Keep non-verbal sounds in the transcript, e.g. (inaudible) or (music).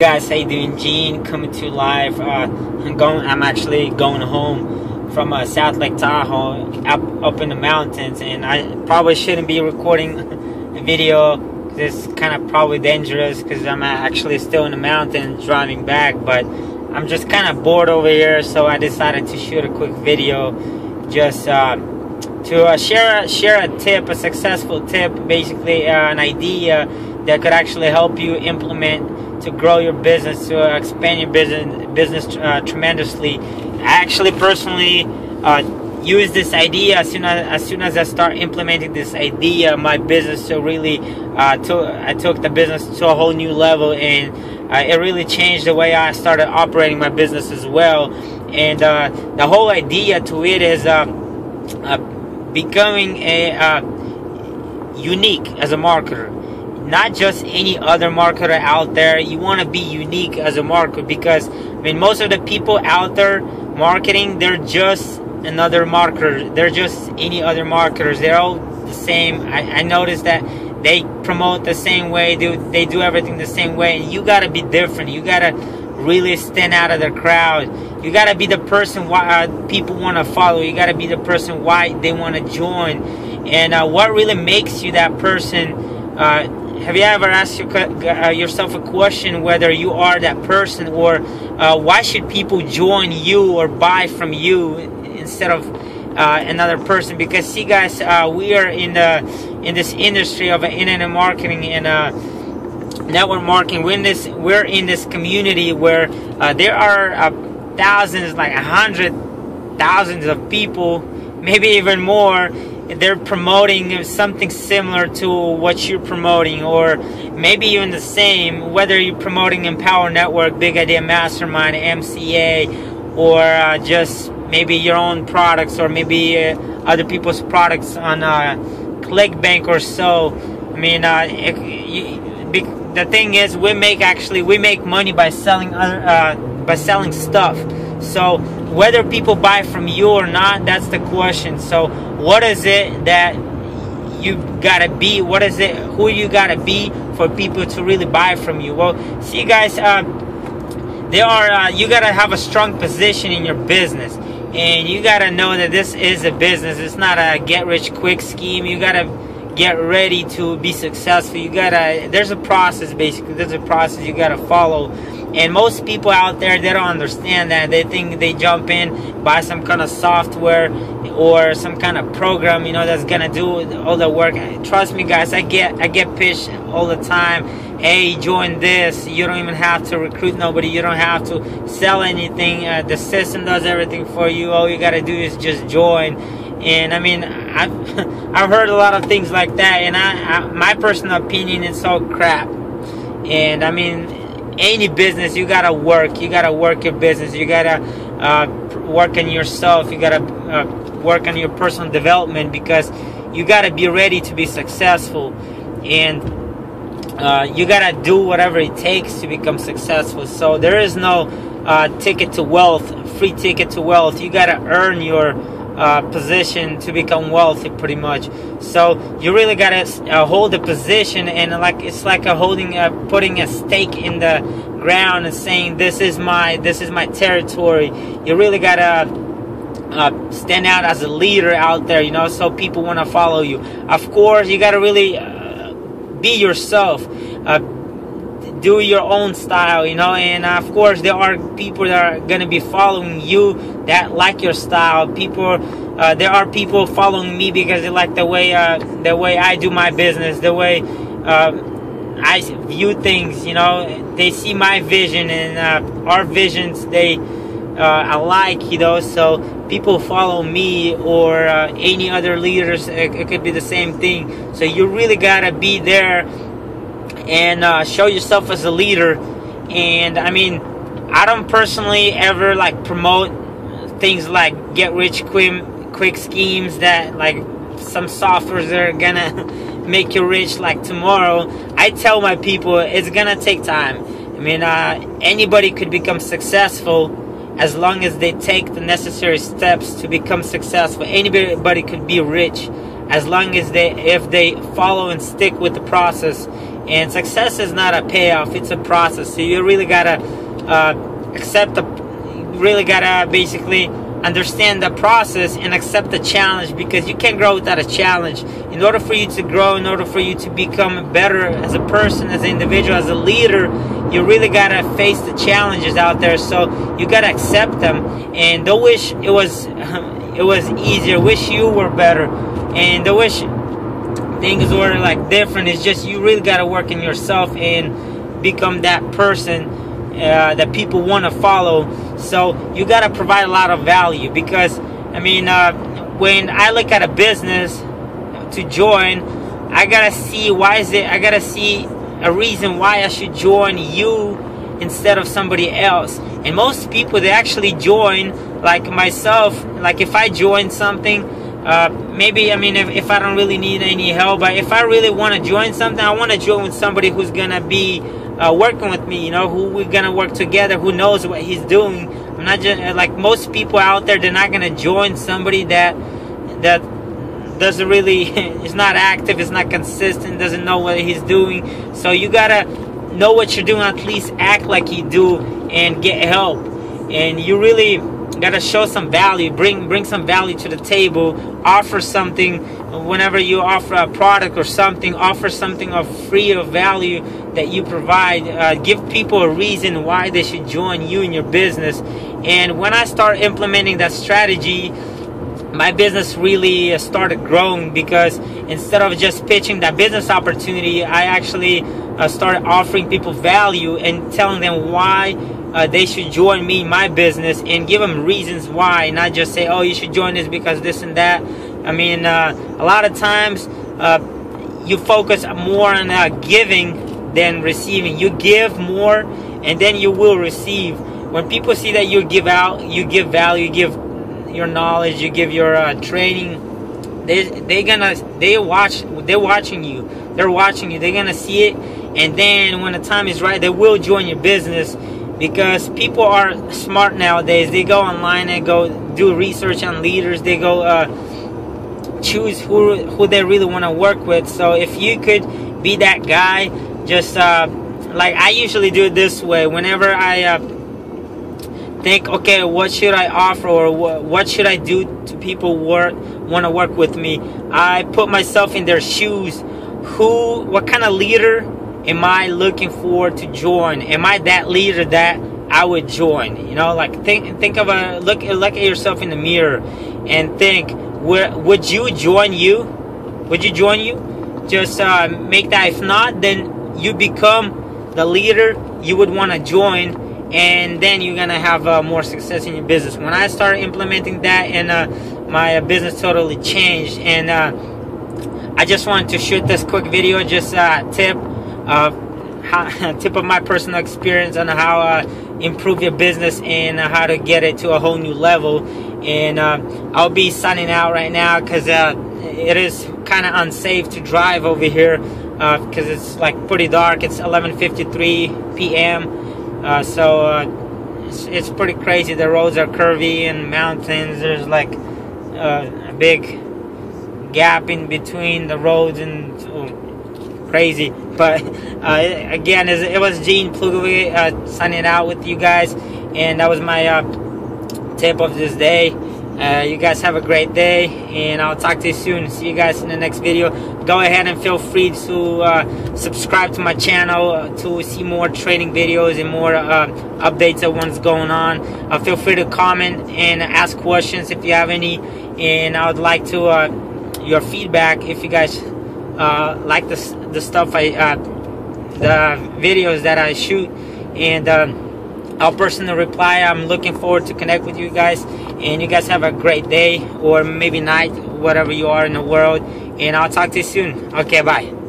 guys how you doing? Gene coming to live uh, i'm going i'm actually going home from uh, south lake tahoe up up in the mountains and i probably shouldn't be recording a video because it's kind of probably dangerous because i'm actually still in the mountains driving back but i'm just kind of bored over here so i decided to shoot a quick video just uh, to uh, share share a tip a successful tip basically uh, an idea that could actually help you implement to grow your business, to expand your business business uh, tremendously. I actually personally uh, use this idea as soon as, as soon as I start implementing this idea, my business so really uh, took I took the business to a whole new level, and uh, it really changed the way I started operating my business as well. And uh, the whole idea to it is uh, becoming a unique as a marketer not just any other marketer out there. You want to be unique as a marketer because I mean most of the people out there marketing, they're just another marketer. They're just any other marketers. They're all the same. I, I noticed that they promote the same way. Do they do everything the same way? And you got to be different. You got to really stand out of the crowd. You got to be the person why uh, people want to follow. You got to be the person why they want to join. And uh, what really makes you that person? Uh, have you ever asked uh, yourself a question whether you are that person or uh, why should people join you or buy from you instead of uh, another person? Because see guys uh, we are in the in this industry of internet marketing and uh, network marketing. We're in this we're in this community where uh, there are thousands like a hundred thousands of people maybe even more they're promoting something similar to what you're promoting, or maybe even the same, whether you're promoting Empower Network, Big Idea Mastermind, MCA, or uh, just maybe your own products, or maybe uh, other people's products on uh, ClickBank or so. I mean, uh, it, you, the thing is, we make actually we make money by selling other uh, by selling stuff. So whether people buy from you or not, that's the question. So what is it that you gotta be? What is it? Who you gotta be for people to really buy from you? Well, see, guys, uh, there are uh, you gotta have a strong position in your business, and you gotta know that this is a business. It's not a get rich quick scheme. You gotta get ready to be successful. You gotta. There's a process, basically. There's a process you gotta follow and most people out there, they don't understand that. They think they jump in, buy some kind of software or some kind of program, you know, that's gonna do all the work. Trust me, guys, I get I get pitched all the time. Hey, join this. You don't even have to recruit nobody. You don't have to sell anything. Uh, the system does everything for you. All you gotta do is just join. And I mean, I've (laughs) I've heard a lot of things like that, and I, I my personal opinion is all crap. And I mean, any business you gotta work. You gotta work your business. You gotta uh, work on yourself. You gotta uh, work on your personal development because you gotta be ready to be successful. And uh, you gotta do whatever it takes to become successful. So there is no uh, ticket to wealth free ticket to wealth. You gotta earn your uh, position to become wealthy pretty much. So you really gotta uh, hold a position and like it's like a holding a, putting a stake in the ground and saying this is my this is my territory. You really gotta uh, stand out as a leader out there you know so people want to follow you. Of course you gotta really uh, be yourself. Uh, do your own style, you know. And uh, of course, there are people that are gonna be following you that like your style. People, uh, there are people following me because they like the way uh, the way I do my business, the way uh, I view things. You know, they see my vision and uh, our visions. They uh, alike, you know. So people follow me or any other leaders. It, it could be the same thing. So you really gotta be there and uh, show yourself as a leader. And I mean, I don't personally ever like promote things like get rich quick quick schemes that like some softwares are gonna (laughs) make you rich like tomorrow. I tell my people it's gonna take time. I mean, uh, anybody could become successful as long as they take the necessary steps to become successful. Anybody could be rich as long as they if they follow and stick with the process And success is not a payoff; it's a process. So you really gotta uh, accept the, really gotta basically understand the process and accept the challenge because you can't grow without a challenge. In order for you to grow, in order for you to become better as a person, as an individual, as a leader, you really gotta face the challenges out there. So you gotta accept them, and don't wish it was (laughs) it was easier. Wish you were better, and don't wish things were like different. It's just you really gotta work in yourself and become that person uh, that people want to follow. So you got to provide a lot of value because, I mean, uh, when I look at a business to join, I gotta see why is it. I gotta see a reason why I should join you instead of somebody else. And most people they actually join, like myself. Like if I join something, uh, maybe I mean if, if I don't really need any help, but if I really want to join something, I want to join with somebody who's gonna be uh, working with me, you know, who we're gonna work together, who knows what he's doing. I'm not just uh, like most people out there. They're not gonna join somebody that that doesn't really (laughs) is not active, is not consistent, doesn't know what he's doing. So you gotta know what you're doing. At least act like you do and get help. And you really gotta show some value. Bring bring some value to the table. Offer something whenever you offer a product or something. Offer something of free of value that you provide. Uh, give people a reason why they should join you in your business. And when I start implementing that strategy, my business really uh, started growing because instead of just pitching that business opportunity, I actually uh, started offering people value and telling them why uh, they should join me my business and give them reasons why, not just say, oh, you should join this because this and that. I mean, uh, a lot of times uh, you focus more on uh, giving than receiving. You give more and then you will receive. When people see that you give out, you give value, you give your knowledge, you give your uh, training, they they gonna they watch they're watching you. They're watching you. They're gonna see it and then when the time is right, they will join your business because people are smart nowadays. They go online and go do research on leaders. They go uh, choose who who they really want to work with. So if you could be that guy just uh, like I usually do it this way whenever I uh, think okay what should I offer or what, what should I do to people work want to work with me I put myself in their shoes who what kind of leader am I looking for to join? Am I that leader that I would join? You know like think think of a look look at yourself in the mirror and think where would you join you? Would you join you? Just uh, make that if not then you become the leader you would want to join and then you're gonna have uh, more success in your business. When i started implementing that and uh, my uh, business totally changed and uh, i just wanted to shoot this quick video just uh, tip how, (laughs) tip of my personal experience on how uh, improve your business and how to get it to a whole new level and i'll be signing out right now because it is kind of unsafe to drive over here because uh, it's like pretty dark. It's 11:53 p.m. Uh, so uh, it's, it's, pretty crazy. The roads are curvy and mountains. There's like uh, a big gap in between the roads and oh, crazy. But uh, again, it was Gene Plugovoy signing out with you guys, and that was my tip of this day. Uh, you guys have a great day, and I'll talk to you soon. See you guys in the next video. Go ahead and feel free to uh, subscribe to my channel uh, to see more training videos and more uh, updates of what's going on. Uh, feel free to comment and ask questions if you have any, and I would like to uh, your feedback if you guys like the the stuff I uh, the videos that I shoot, and. I'll personally reply. I'm looking forward to connect with you guys. And you guys have a great day or maybe night, whatever you are in the world. And I'll talk to you soon. Okay, bye.